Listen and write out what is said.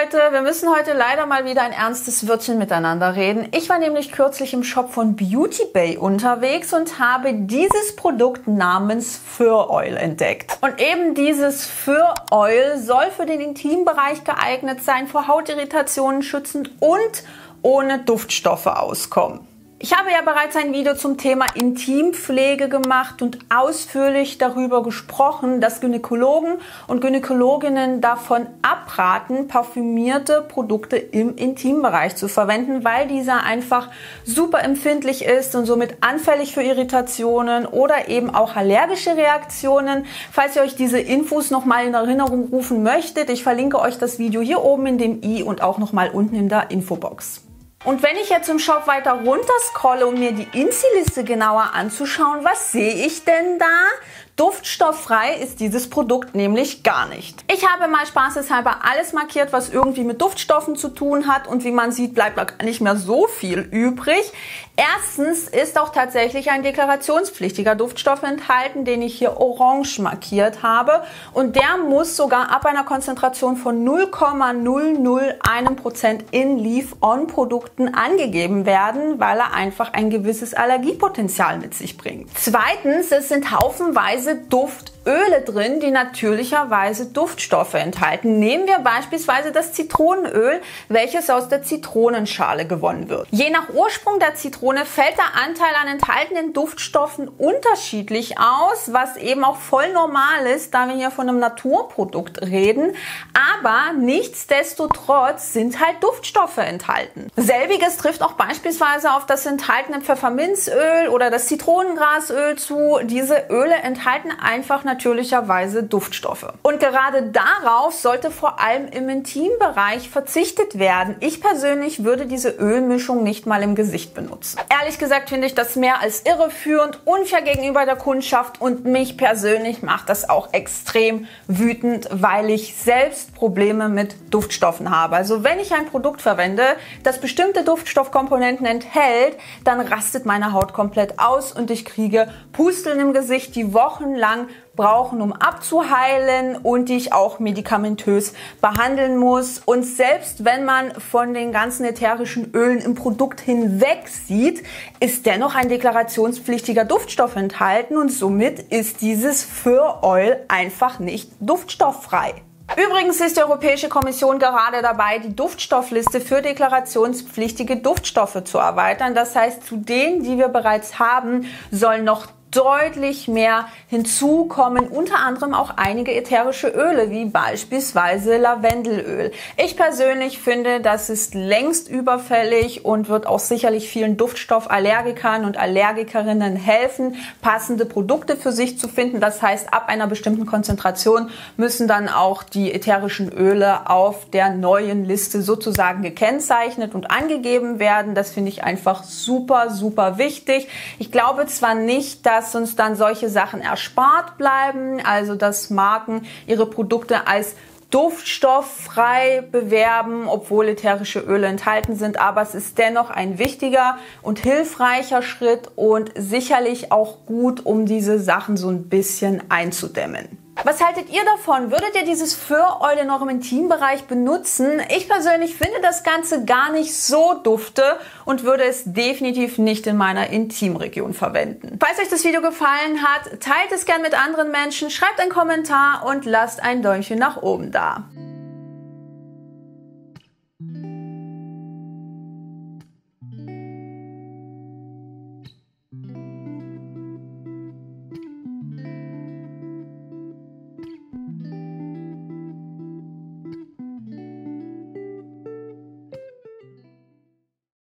Leute, wir müssen heute leider mal wieder ein ernstes Wörtchen miteinander reden. Ich war nämlich kürzlich im Shop von Beauty Bay unterwegs und habe dieses Produkt namens Fur Oil entdeckt. Und eben dieses Fur Oil soll für den Intimbereich geeignet sein, vor Hautirritationen schützend und ohne Duftstoffe auskommen. Ich habe ja bereits ein Video zum Thema Intimpflege gemacht und ausführlich darüber gesprochen, dass Gynäkologen und Gynäkologinnen davon abraten, parfümierte Produkte im Intimbereich zu verwenden, weil dieser einfach super empfindlich ist und somit anfällig für Irritationen oder eben auch allergische Reaktionen. Falls ihr euch diese Infos nochmal in Erinnerung rufen möchtet, ich verlinke euch das Video hier oben in dem i und auch nochmal unten in der Infobox. Und wenn ich jetzt im Shop weiter runter scrolle, um mir die Inzi-Liste genauer anzuschauen, was sehe ich denn da? Duftstofffrei ist dieses Produkt nämlich gar nicht. Ich habe mal spaßeshalber alles markiert, was irgendwie mit Duftstoffen zu tun hat und wie man sieht, bleibt nicht mehr so viel übrig. Erstens ist auch tatsächlich ein deklarationspflichtiger Duftstoff enthalten, den ich hier orange markiert habe und der muss sogar ab einer Konzentration von 0,001% in Leave-On-Produkten angegeben werden, weil er einfach ein gewisses Allergiepotenzial mit sich bringt. Zweitens, es sind haufenweise Käseduft Duftöle drin, die natürlicherweise Duftstoffe enthalten. Nehmen wir beispielsweise das Zitronenöl, welches aus der Zitronenschale gewonnen wird. Je nach Ursprung der Zitrone fällt der Anteil an enthaltenen Duftstoffen unterschiedlich aus, was eben auch voll normal ist, da wir hier von einem Naturprodukt reden. Aber nichtsdestotrotz sind halt Duftstoffe enthalten. Selbiges trifft auch beispielsweise auf das enthaltene Pfefferminzöl oder das Zitronengrasöl zu. Diese Öle enthalten einfach natürlicherweise Duftstoffe. Und gerade darauf sollte vor allem im Intimbereich verzichtet werden. Ich persönlich würde diese Ölmischung nicht mal im Gesicht benutzen. Ehrlich gesagt finde ich das mehr als irreführend, unfair gegenüber der Kundschaft und mich persönlich macht das auch extrem wütend, weil ich selbst Probleme mit Duftstoffen habe. Also wenn ich ein Produkt verwende, das bestimmte Duftstoffkomponenten enthält, dann rastet meine Haut komplett aus und ich kriege Pusteln im Gesicht, die Wochen wochenlang brauchen, um abzuheilen und die ich auch medikamentös behandeln muss. Und selbst wenn man von den ganzen ätherischen Ölen im Produkt hinweg sieht, ist dennoch ein deklarationspflichtiger Duftstoff enthalten und somit ist dieses Fur Oil einfach nicht duftstofffrei. Übrigens ist die Europäische Kommission gerade dabei, die Duftstoffliste für deklarationspflichtige Duftstoffe zu erweitern. Das heißt, zu denen, die wir bereits haben, sollen noch deutlich mehr hinzukommen, unter anderem auch einige ätherische Öle, wie beispielsweise Lavendelöl. Ich persönlich finde, das ist längst überfällig und wird auch sicherlich vielen Duftstoffallergikern und Allergikerinnen helfen, passende Produkte für sich zu finden. Das heißt, ab einer bestimmten Konzentration müssen dann auch die ätherischen Öle auf der neuen Liste sozusagen gekennzeichnet und angegeben werden. Das finde ich einfach super, super wichtig. Ich glaube zwar nicht, dass dass uns dann solche Sachen erspart bleiben, also dass Marken ihre Produkte als duftstofffrei bewerben, obwohl ätherische Öle enthalten sind. Aber es ist dennoch ein wichtiger und hilfreicher Schritt und sicherlich auch gut, um diese Sachen so ein bisschen einzudämmen. Was haltet ihr davon? Würdet ihr dieses Fur Oil in eurem Intimbereich benutzen? Ich persönlich finde das Ganze gar nicht so dufte und würde es definitiv nicht in meiner Intimregion verwenden. Falls euch das Video gefallen hat, teilt es gern mit anderen Menschen, schreibt einen Kommentar und lasst ein Däumchen nach oben da.